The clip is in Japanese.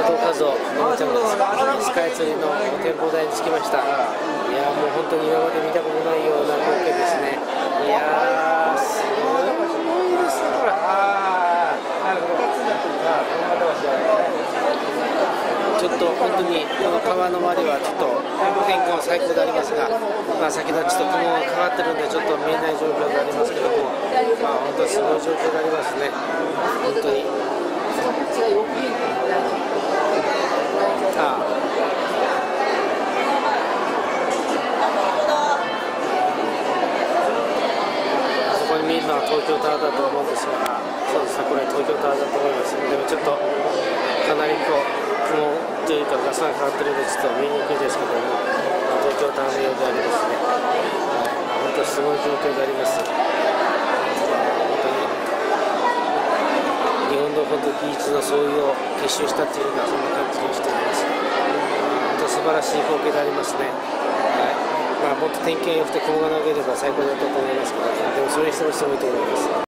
佐藤和夫、のちゃんですスカイツリーの展望台に着きました。いやもう本当に今まで見たことないような光景ですね。いやすごいですね、これ。ちょっと本当にこの川の周りはちょっと天候は最高でありますが、まあ、先ほどちょっと雲がかかってるんでちょっと見えない状況でありますけども、まあ、本当にすごい状況でありますね。本当にここに見えるのは東京タワーだと思うんですが、そうですね、これ東京タワーだと思います。でもちょっとかなりこう雲というかガスがかかってるのでちょっと見えにくいですけども、東京タワーのようでありますね。本当すごい状況であります。本当技術のそういうを結集したっていうようなそんな感じがしております本当素晴らしい光景でありますね、まあ、もっと天気が良くて雲がなければ最高だったと思いますけど、でもそれにしてもすごいと思います。